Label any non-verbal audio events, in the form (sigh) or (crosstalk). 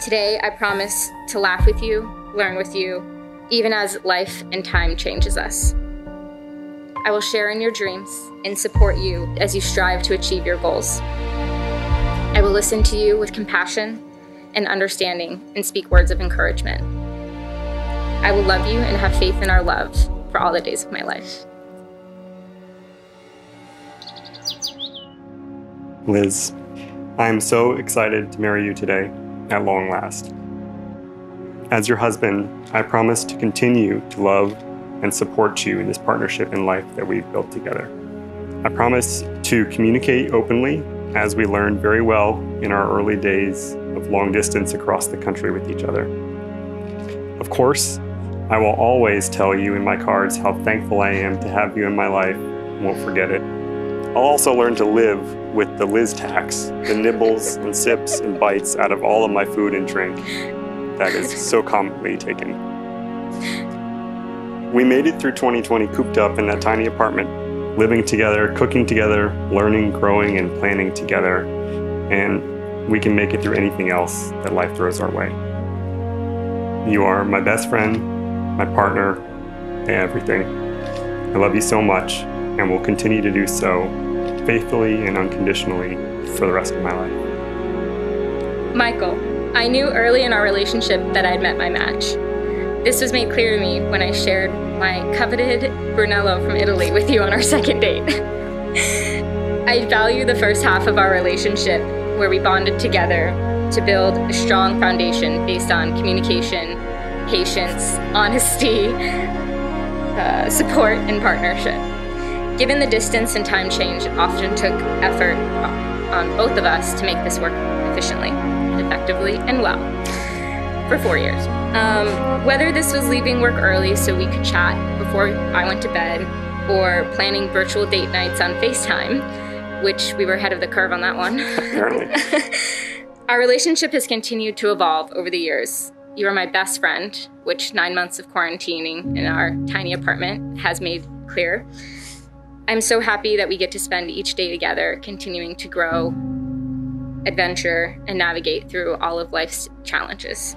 Today, I promise to laugh with you, learn with you, even as life and time changes us. I will share in your dreams and support you as you strive to achieve your goals. I will listen to you with compassion and understanding and speak words of encouragement. I will love you and have faith in our love for all the days of my life. Liz, I am so excited to marry you today at long last. As your husband, I promise to continue to love and support you in this partnership in life that we've built together. I promise to communicate openly as we learned very well in our early days of long distance across the country with each other. Of course, I will always tell you in my cards how thankful I am to have you in my life and won't forget it. I'll also learn to live with the Liz tax, the nibbles (laughs) and sips and bites out of all of my food and drink that is so commonly taken. We made it through 2020 cooped up in that tiny apartment, living together, cooking together, learning, growing, and planning together. And we can make it through anything else that life throws our way. You are my best friend, my partner, and everything. I love you so much and will continue to do so faithfully and unconditionally for the rest of my life. Michael, I knew early in our relationship that I'd met my match. This was made clear to me when I shared my coveted Brunello from Italy with you on our (laughs) second date. I value the first half of our relationship where we bonded together to build a strong foundation based on communication, patience, honesty, (laughs) uh, support, and partnership. Given the distance and time change, it often took effort on both of us to make this work efficiently, effectively, and well for four years. Um, whether this was leaving work early so we could chat before I went to bed, or planning virtual date nights on FaceTime, which we were ahead of the curve on that one. Apparently. (laughs) Our relationship has continued to evolve over the years. You are my best friend, which nine months of quarantining in our tiny apartment has made clear. I'm so happy that we get to spend each day together, continuing to grow, adventure, and navigate through all of life's challenges.